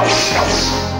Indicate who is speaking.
Speaker 1: Oh, shit.